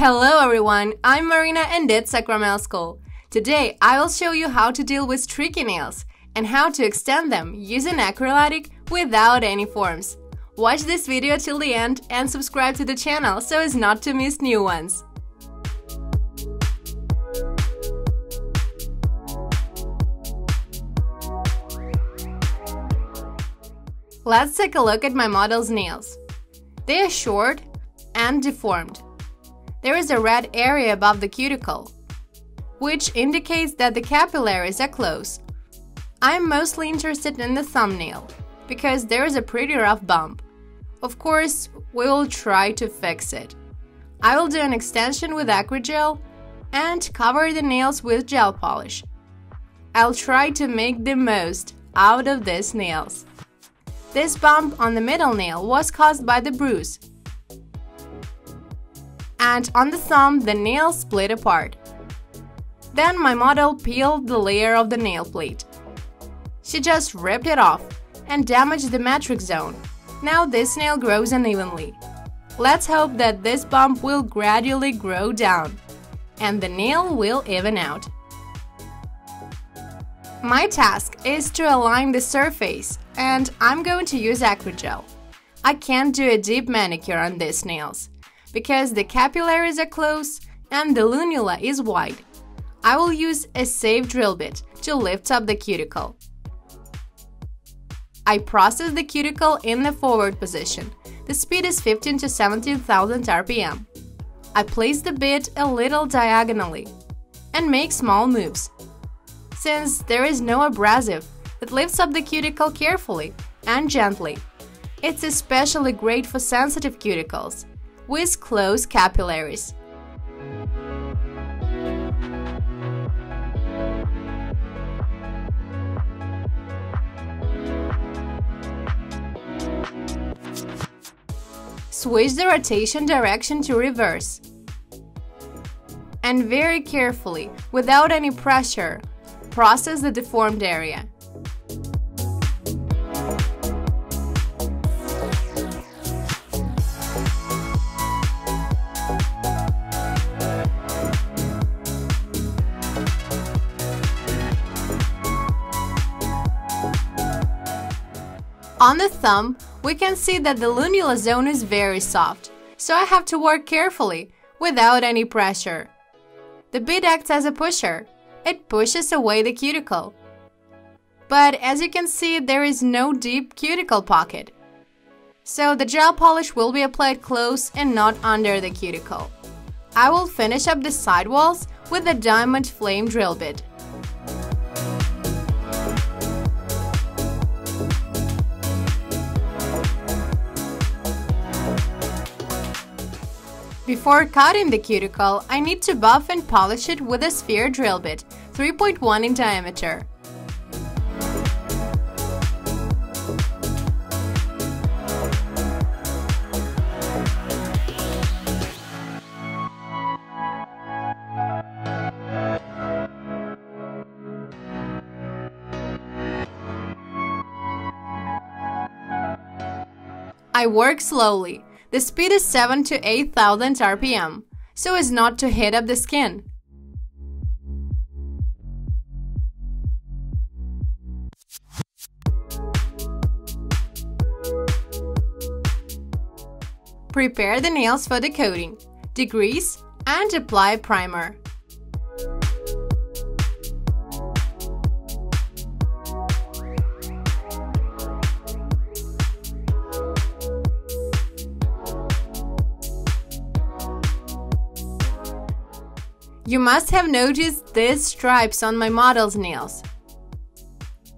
Hello everyone, I'm Marina and it's Sakramel School. Today I will show you how to deal with tricky nails and how to extend them using acrylic without any forms. Watch this video till the end and subscribe to the channel so as not to miss new ones. Let's take a look at my model's nails. They are short and deformed. There is a red area above the cuticle, which indicates that the capillaries are close. I'm mostly interested in the thumbnail, because there is a pretty rough bump. Of course, we will try to fix it. I will do an extension with Acrygel and cover the nails with gel polish. I'll try to make the most out of these nails. This bump on the middle nail was caused by the bruise. And on the thumb, the nail split apart. Then my model peeled the layer of the nail plate. She just ripped it off and damaged the matrix zone. Now this nail grows unevenly. Let's hope that this bump will gradually grow down and the nail will even out. My task is to align the surface and I'm going to use Acrygel. I can't do a deep manicure on these nails because the capillaries are close and the lunula is wide. I will use a safe drill bit to lift up the cuticle. I process the cuticle in the forward position. The speed is 15 to 17,000 RPM. I place the bit a little diagonally and make small moves. Since there is no abrasive, it lifts up the cuticle carefully and gently. It's especially great for sensitive cuticles with closed capillaries. Switch the rotation direction to reverse. And very carefully, without any pressure, process the deformed area. On the thumb, we can see that the lunula zone is very soft, so I have to work carefully, without any pressure. The bit acts as a pusher. It pushes away the cuticle. But as you can see, there is no deep cuticle pocket. So the gel polish will be applied close and not under the cuticle. I will finish up the sidewalls with a diamond flame drill bit. Before cutting the cuticle, I need to buff and polish it with a sphere drill bit, 3.1 in diameter. I work slowly, the speed is 7 to 8000 RPM, so as not to heat up the skin. Prepare the nails for the coating, degrease, and apply primer. You must have noticed these stripes on my model's nails.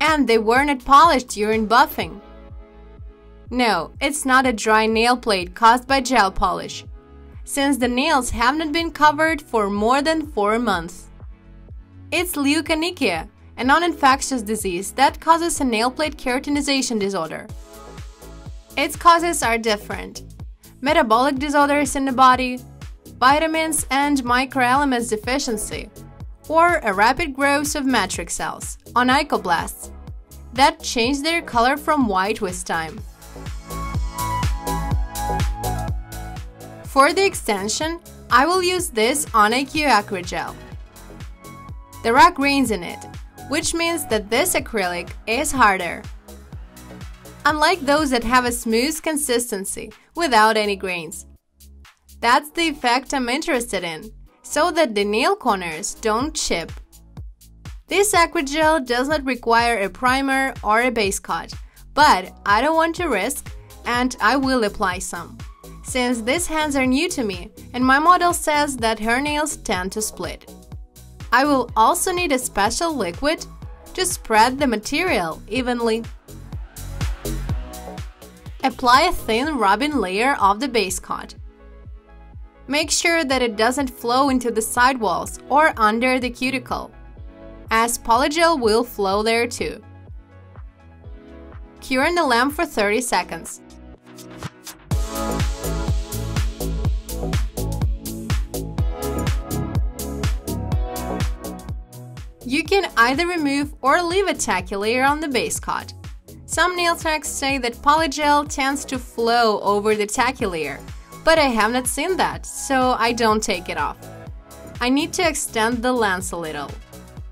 And they weren't polished during buffing. No, it's not a dry nail plate caused by gel polish, since the nails haven't been covered for more than 4 months. It's leukonychia, a non-infectious disease that causes a nail plate keratinization disorder. Its causes are different. Metabolic disorders in the body, vitamins and microelements deficiency, or a rapid growth of matrix cells, onychoblasts, that change their color from white with time. For the extension, I will use this ONIQ Acrygel. There are grains in it, which means that this acrylic is harder. Unlike those that have a smooth consistency without any grains. That's the effect I'm interested in, so that the nail corners don't chip. This acrygel does not require a primer or a base coat, but I don't want to risk and I will apply some. Since these hands are new to me and my model says that her nails tend to split. I will also need a special liquid to spread the material evenly. Apply a thin rubbing layer of the base coat. Make sure that it doesn't flow into the sidewalls or under the cuticle, as polygel will flow there too. Cure in the lamp for 30 seconds. You can either remove or leave a tacky layer on the base coat. Some nail techs say that polygel tends to flow over the tacky layer, but I have not seen that, so I don't take it off. I need to extend the lens a little,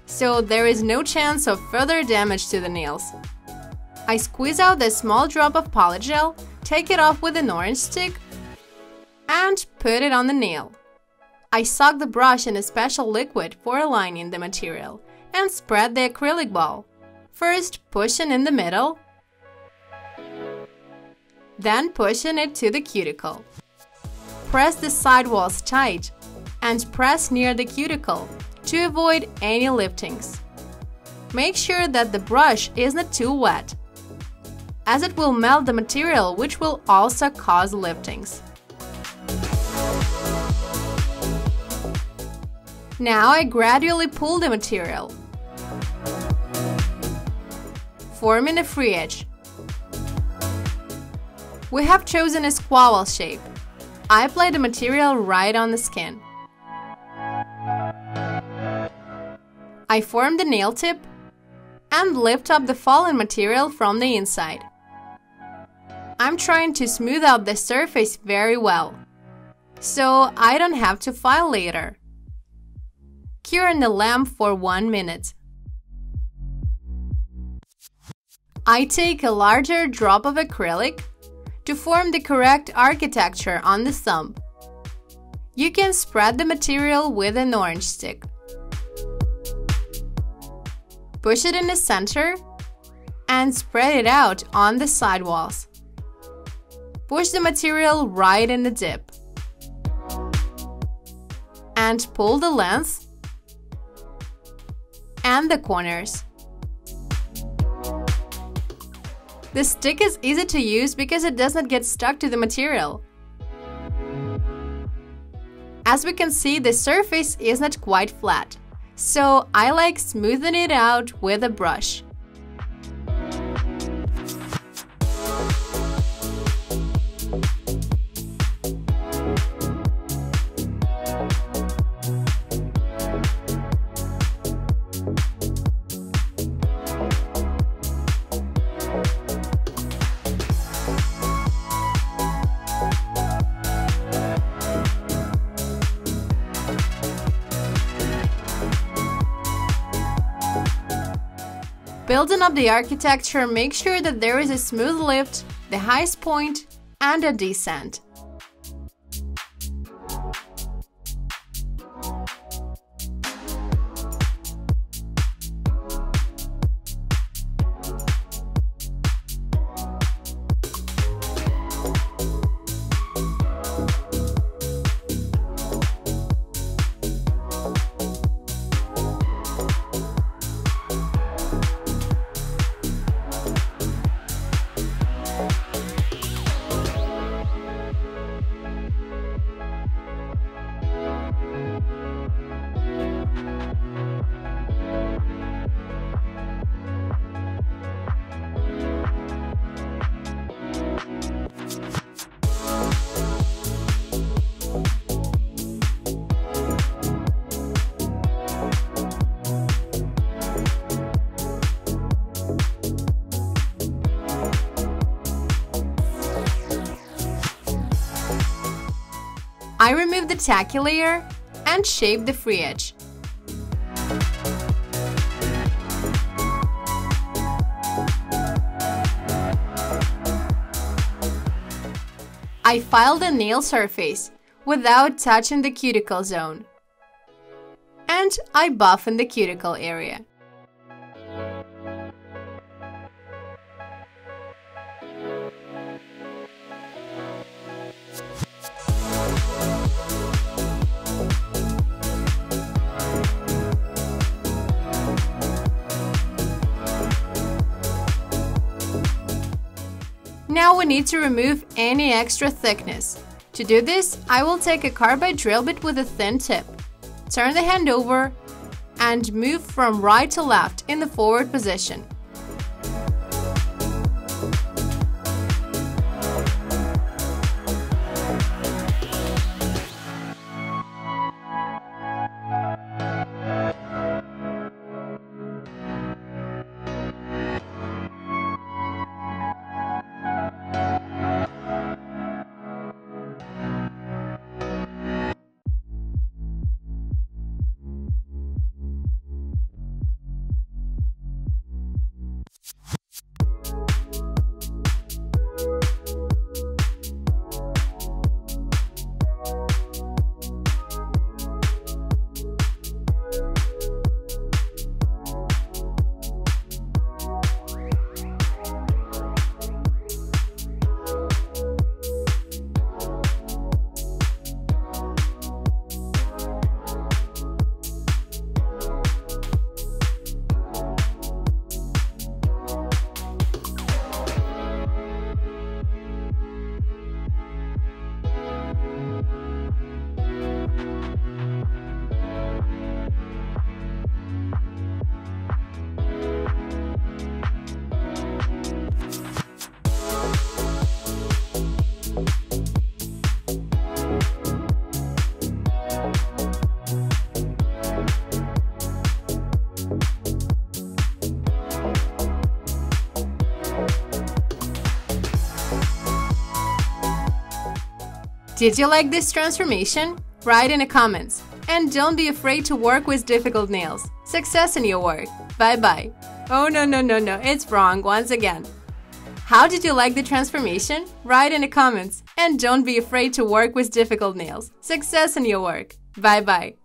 so there is no chance of further damage to the nails. I squeeze out a small drop of polygel, take it off with an orange stick, and put it on the nail. I soak the brush in a special liquid for aligning the material and spread the acrylic ball, first pushing in the middle, then pushing it to the cuticle. Press the sidewalls tight and press near the cuticle to avoid any liftings. Make sure that the brush isn't too wet, as it will melt the material which will also cause liftings. Now I gradually pull the material, forming a free edge. We have chosen a squoval shape. I apply the material right on the skin. I form the nail tip and lift up the fallen material from the inside. I'm trying to smooth out the surface very well, so I don't have to file later. Cure in the lamp for 1 minute. I take a larger drop of acrylic to form the correct architecture on the thumb. You can spread the material with an orange stick. Push it in the center and spread it out on the side walls. Push the material right in the dip. And pull the length and the corners. The stick is easy to use because it does not get stuck to the material. As we can see, the surface is not quite flat, so I like smoothing it out with a brush. Building up the architecture, make sure that there is a smooth lift, the highest point, and a descent. The tacky layer and shape the free edge. I file the nail surface without touching the cuticle zone. And I buff in the cuticle area. Need to remove any extra thickness. To do this, I will take a carbide drill bit with a thin tip, turn the hand over, and move from right to left in the forward position. Did you like this transformation? Write in the comments. And don't be afraid to work with difficult nails. Success in your work. Bye bye. Oh no, no, no, no, it's wrong once again. How did you like the transformation? Write in the comments. And don't be afraid to work with difficult nails. Success in your work. Bye bye.